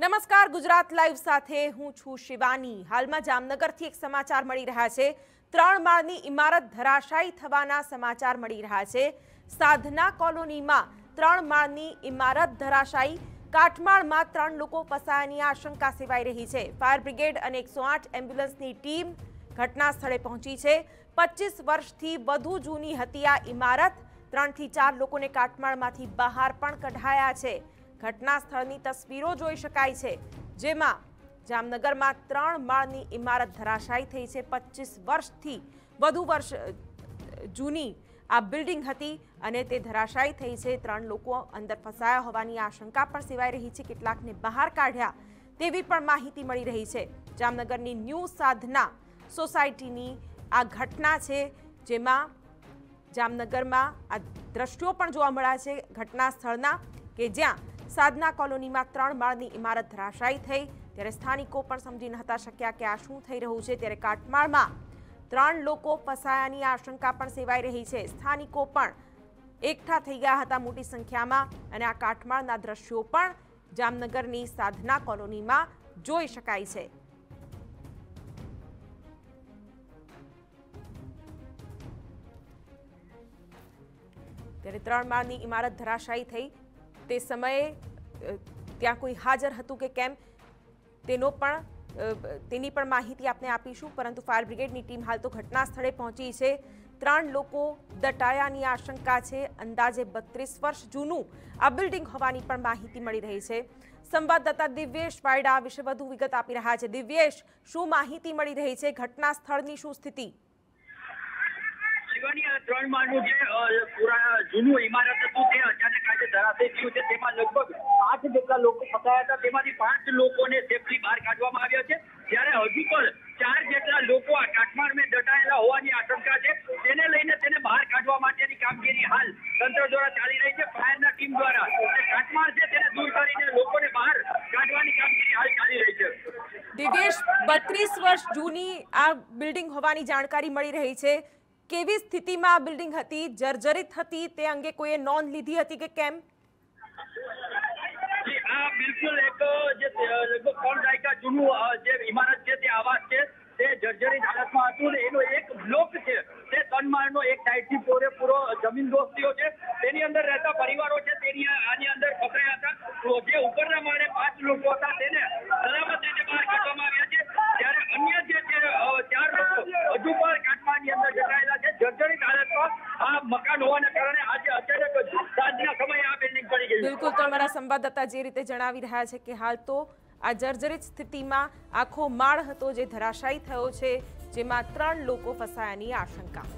નમસ્કાર, ગુજરાત લાઈવ સાથે હું છું શિવાની. હાલમાં જામનગરથી એક સમાચાર મળી રહ્યા છે. ત્રણ માળની ઇમારત ધરાશાયી થવાના સમાચાર મળી રહ્યા છે. સાધના કોલોનીમાં ત્રણ માળની ઇમારત ધરાશાયી. કાટમાળમાં ત્રણ લોકો ફસાયાની આશંકા સેવાઈ રહી છે. ફાયર બ્રિગેડ અને એકસો આઠ એમ્બ્યુલન્સની ટીમ ઘટના સ્થળે પહોંચી છે. પચીસ વર્ષથી વધુ જૂની હતી આ ઇમારત. ત્રણથી ચાર લોકોને કાટમાળમાંથી બહાર પણ કઢાયા છે. ઘટના સ્થળની તસવીરો જોઈ શકાય છે, જેમાં જામનગરમાં ત્રણ માળની ઇમારત ધરાશાયી થઈ છે. પચીસ વર્ષથી વધુ વર્ષ જૂની આ બિલ્ડિંગ હતી અને તે ધરાશાયી થઈ છે. ત્રણ લોકો અંદર ફસાયા હોવાની આશંકા પણ સેવાઈ રહી છે. કેટલાકને બહાર કાઢ્યા તેવી પણ માહિતી મળી રહી છે. જામનગરની ન્યૂ સાધના સોસાયટીની આ ઘટના છે, જેમાં જામનગરમાં આ દ્રશ્યો પણ જોવા મળ્યા છે. ઘટના સ્થળના કે જ્યાં સાધના કોલોનીમાં ત્રણ માળની ઇમારત ધરાશાયી થઈ. ત્યારે સ્થાનિકો પણ સમજી નહોતા શક્યા કે આ શું થઈ રહ્યું છે? ત્યારે કાટમાળમાં ત્રણ લોકો ફસાયાની આશંકા પણ સેવાઈ રહી છે. સ્થાનિકો પણ એકઠા થઈ ગયા હતા મોટી સંખ્યામાં અને આ કાટમાળના દ્રશ્યો પણ જામનગરની સાધના કોલોનીમાં જોઈ શકાય છે. ત્યારે ત્રણ માળની ઇમારત ધરાશાયી થઈ. તે સમયે ત્યાં કોઈ હાજર હતું કે કેમ, તેનો પણ તેની પણ માહિતી આપને આપીશું. પરંતુ ફાયર બ્રિગેડની ટીમ હાલ તો ઘટના સ્થળે પહોંચી છે. ત્રણ લોકો દટાયાની આશંકા છે. અંદાજે બત્રીસ વર્ષ જૂનું આ બિલ્ડિંગ હોવાની પણ માહિતી મળી રહી છે. સંવાદદાતા દિવ્યેશ વાયડા વિશે વધુ વિગત આપી રહ્યા છે. દિવ્યેશ, શું માહિતી મળી રહી છે? ઘટના સ્થળની શું સ્થિતિ? શિવાની આ ત્રણ માળનું જે જૂનું ઇમારત હતું, તે અચાનક આજે ધરાશય થયું છે. તેમાં લગભગ આઠ જેટલા લોકો ફસાયા હતા. તેમાંથી પાંચ લોકોને સેફલી બહાર કાઢવામાં આવ્યા છે. જ્યારે હજુ પણ ચાર જેટલા લોકો આ કાટમાળમાં દટાયેલા હોવાની આશંકા છે. તેને લઈને તેને બહાર કાઢવા માટેની કામગીરી હાલ તંત્ર દ્વારા ચાલી રહી છે. ફાયરના ટીમ દ્વારા કાટમાળ છે તેને દૂર કરીને લોકોને બહાર કાઢવાની કામગીરી હાલ ચાલી રહી છે. દિવેશ બત્રીસ વર્ષ જૂની આ બિલ્ડિંગ હોવાની જાણકારી મળી રહી છે. કેવી સ્થિતિમાં આ બિલ્ડિંગ હતી? જર્જરિત હતી? તે અંગે કોઈએ નોંધ લીધી હતી કે કેમ? હાલતમાં હતું ને એનો એક છે, તે ત્રણ માળનો એક સાઈડથી પૂરેપૂરો જમીન દોસ્તીઓ છે, તેની અંદર રહેતા પરિવારો છે, તેની આની અંદર હતા. જે ઉપરના માળે પાંચ લોકો હતા, તેને સલામત મકાન હોવાના કારણે આજે અચાનક સાંજના સમયે આ બિલ્ડિંગ પડી ગઈ બિલકુલ, તો અમારા સંવાદદાતા જે રીતે જણાવી રહ્યા છે કે હાલ તો આ જર્જરિત સ્થિતિમાં આખો માળ હતો જે ધરાશાયી થયો છે, જેમાં ત્રણ લોકો ફસાયાની આશંકા.